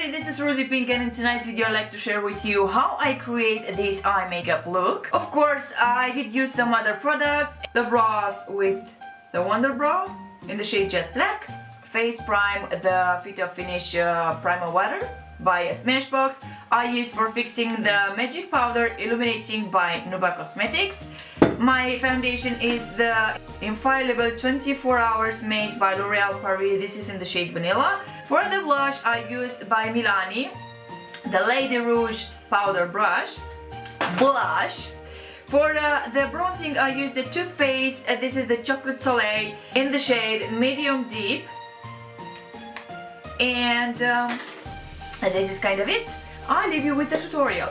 everybody, this is Rozy Pink and in tonight's video I'd like to share with you how I create this eye makeup look. Of course, I did use some other products. The brows with the Wonder Brow in the shade Jet Black. Face Prime, the Photo Finish uh, Primer Water by Smashbox. I use for fixing the Magic Powder Illuminating by Nouba Cosmetics. My foundation is the Infallible 24 Hours made by L'Oreal Paris. This is in the shade Vanilla. For the blush, I used by Milani the Lady Rouge Powder Brush. Blush. For uh, the bronzing, I used the Too Faced. Uh, this is the Chocolate Soleil in the shade Medium Deep. And, um, and this is kind of it. I'll leave you with the tutorial.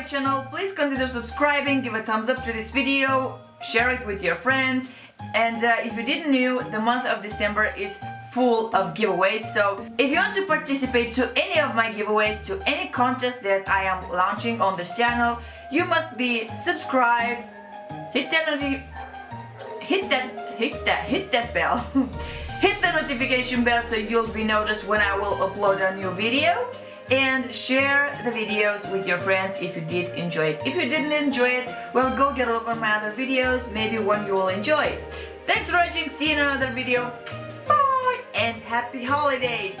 My channel, please consider subscribing, give a thumbs up to this video, share it with your friends. And uh, if you didn't know, the month of December is full of giveaways. So if you want to participate to any of my giveaways, to any contest that I am launching on this channel, you must be subscribed, hit that hit that, hit that, hit that bell. hit the notification bell so you'll be noticed when I will upload a new video. And share the videos with your friends if you did enjoy it. If you didn't enjoy it, well go get a look on my other videos, maybe one you will enjoy. Thanks for watching, see you in another video. Bye and happy holidays!